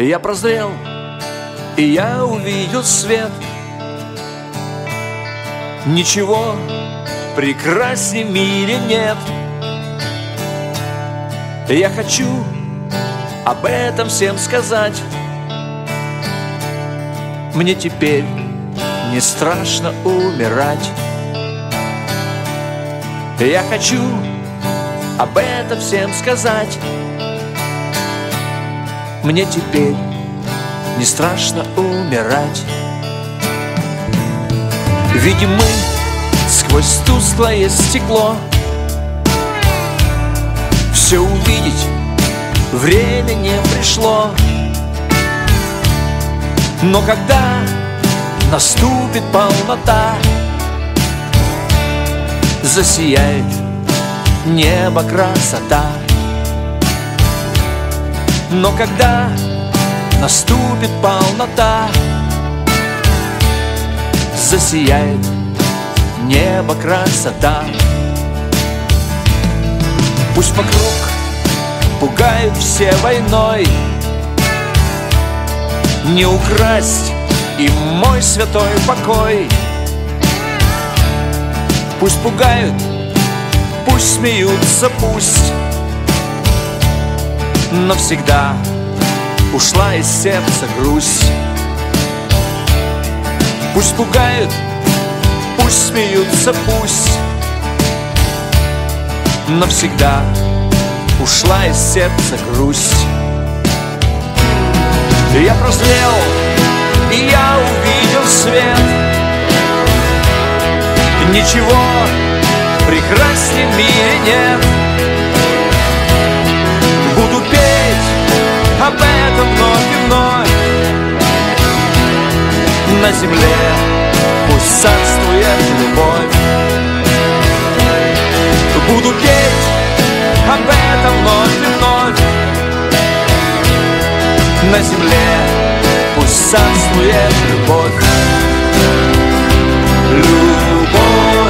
Я прозрел, и я увидел свет. Ничего прекрасней в мире нет. Я хочу об этом всем сказать. Мне теперь не страшно умирать. Я хочу об этом всем сказать Мне теперь не страшно умирать. Видим мы сквозь тусклое стекло. Все увидеть время не пришло. Но когда наступит полнота Засияет небо красота Но когда наступит полнота Засияет небо красота. Пусть вокруг пугают все войной. Не украсть им мой святой покой. Пусть пугают, пусть смеются, пусть Навсегда. Ушла из сердца грусть. Пусть пугают, пусть смеются, пусть. Навсегда ушла из сердца грусть. Я прозрел, и я увидел свет. Ничего прекрасней в мире нет об этом вновь и вновь. На земле пусть царствует любовь. Буду петь об этом вновь и вновь. На земле пусть царствует любовь. Любовь